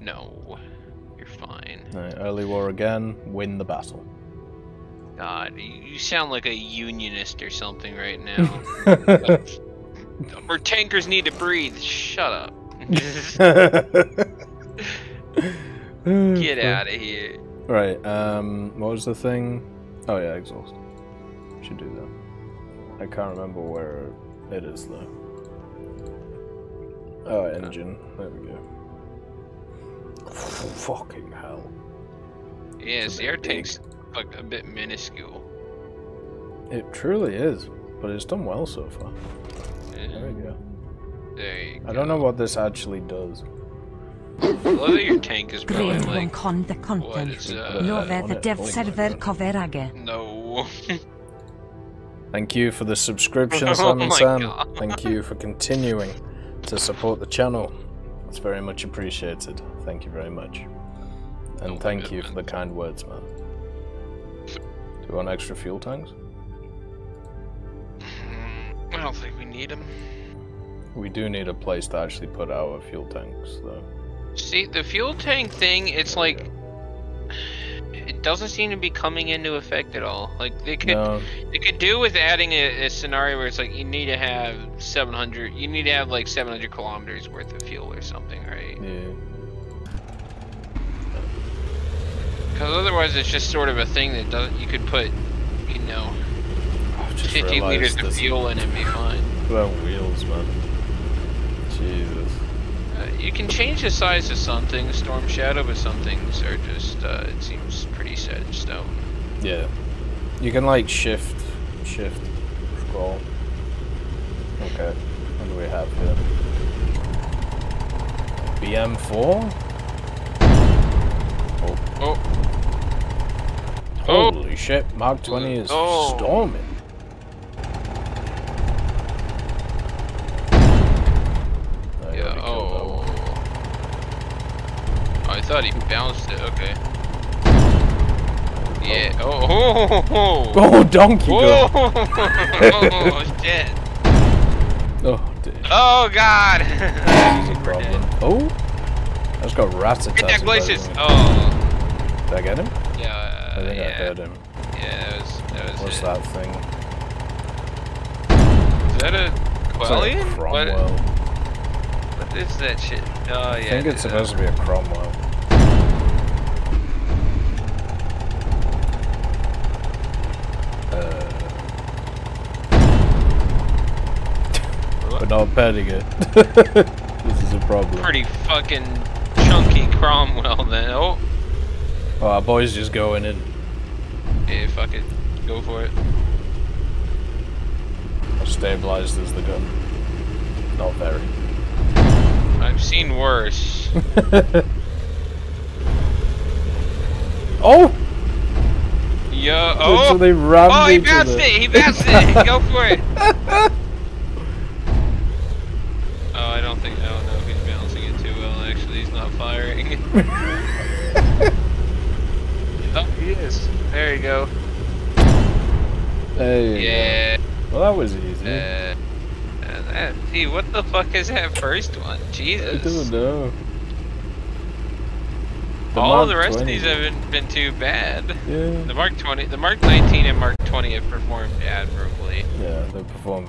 No, you're fine. Right, early war again. Win the battle. God, you, you sound like a unionist or something right now. Our tankers need to breathe. Shut up. Get out of here. Right. Um. What was the thing? Oh yeah, exhaust. Should do that. I can't remember where it is though. Oh, engine. There we go. Fucking hell. Yeah, It's a see, big. tank's like a bit minuscule. It truly is, but it's done well so far. There we go. There you I don't know what this actually does. I love that your tank is probably Green like con the what content. is uh No on the dev Oh server God. coverage. no. Thank you for the subscription, Oh Simon my Sam. God. Thank you for continuing to support the channel. It's very much appreciated. Thank you very much. And No thank you for the kind words, man. Do you want extra fuel tanks? Mm, I don't think we need them. We do need a place to actually put our fuel tanks, though. See, the fuel tank thing, it's like it doesn't seem to be coming into effect at all. Like they could No, they could do with adding a, a scenario where it's like you need to have 700 you need to have like 700 kilometers worth of fuel or something, right? yeah. Because otherwise it's just sort of a thing that doesn't you could put, you know, 50 liters of fuel in and be fine. about wheels, man. Jesus. You can change the size of some things, Storm Shadow, but some things are just, uh, it seems pretty set in stone. Yeah. You can like shift, shift, scroll. Okay. What do we have here? BM4? Oh, Holy shit, Mark 20 is Oh. storming. Thought he bounced it, okay. Yeah, oh, oh, oh, oh. Oh, donkey Whoa! go! oh, shit. Oh, dear. Oh, God! Is a problem. Oh! I just got rats Hit that glacis! Oh, Did I get him? yeah, I think yeah. I heard him. Yeah, that was, that was What's it. that thing? Is that a It's like? What, Cromwell. what is that shit? Oh, yeah. I think it's uh, supposed to be a Cromwell. Not petting it. this is a problem. Pretty fucking chunky Cromwell then. Oh, Oh, our boy's just going in. yeah, fuck it. Go for it. How stabilized is the gun? Not very. I've seen worse. oh! Yo, oh! Literally rammed Oh, he bounced the- it! He bounced it! Go for it! He's not firing. oh, he is. There you go. There Yeah. go. Well, that was easy. Uh, that, gee, what the fuck is that first one? Jesus. I Jesus. don't know. The All of the Mark rest of these haven't been too bad. Yeah. The Mark 20, the Mark 19 and Mark 20 have performed admirably. Yeah, they perform